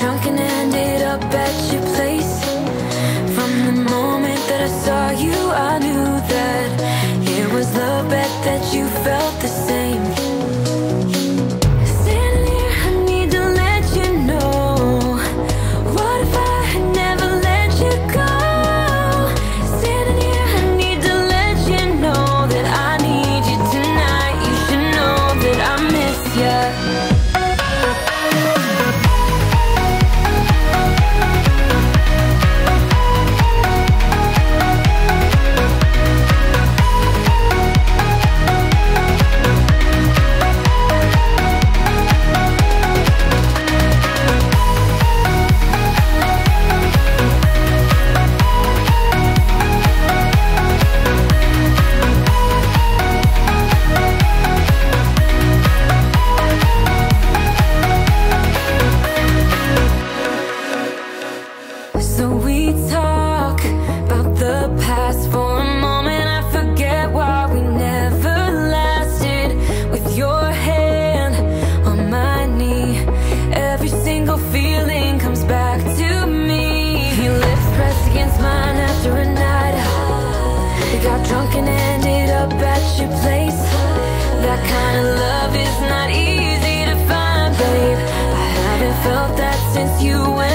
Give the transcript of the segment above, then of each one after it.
drunk and ended up at your place. From the moment that I saw you, I knew that it was love bet that you felt the same. back to me. Your lips pressed against mine after a night We got drunk and ended up at your place. That kind of love is not easy to find, babe. I haven't felt that since you went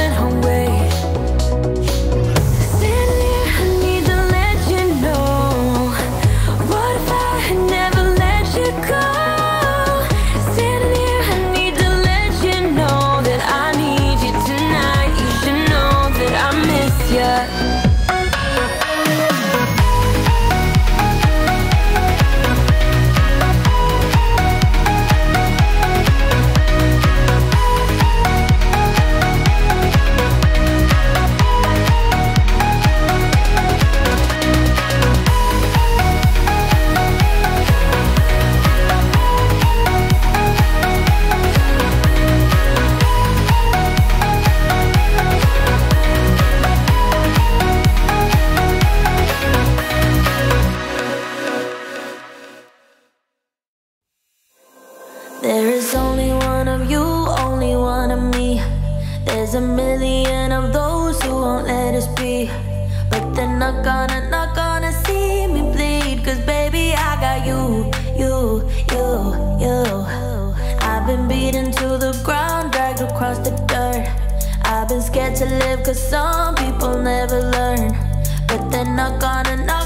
to live, cause some people never learn, but they're not gonna know.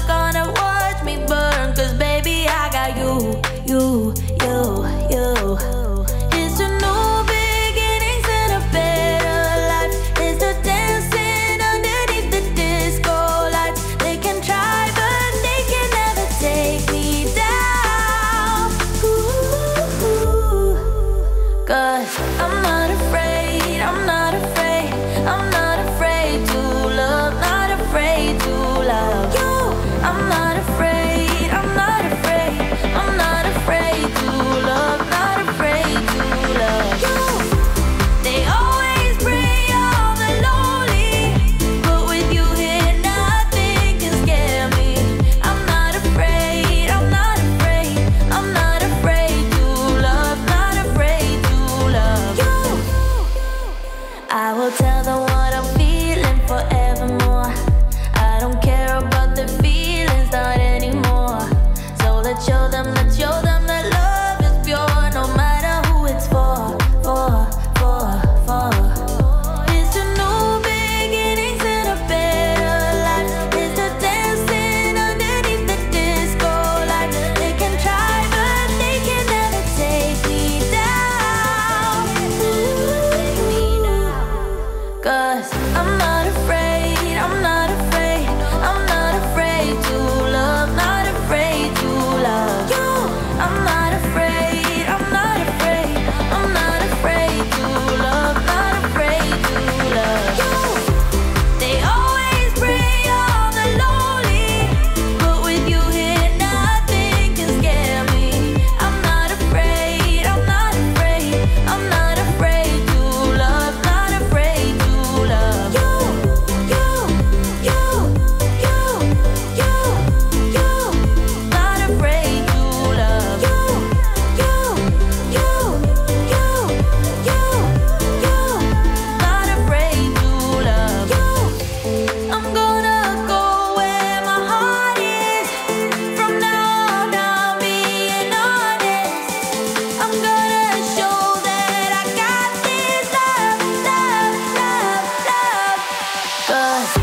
But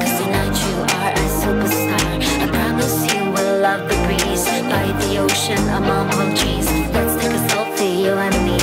Cause tonight you are a superstar. I promise you will love the breeze. By the ocean among all trees Let's take a selfie, you and me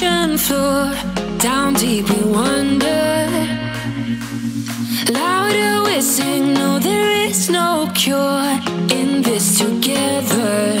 ocean floor. Down deep we wander. Louder we sing, no, there is no cure in this together.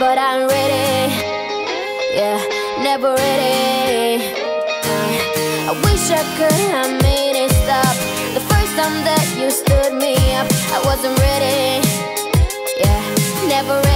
but I'm ready. Yeah, never ready. I wish I could have made it stop. The first time that you stood me up, I wasn't ready. Yeah, never ready.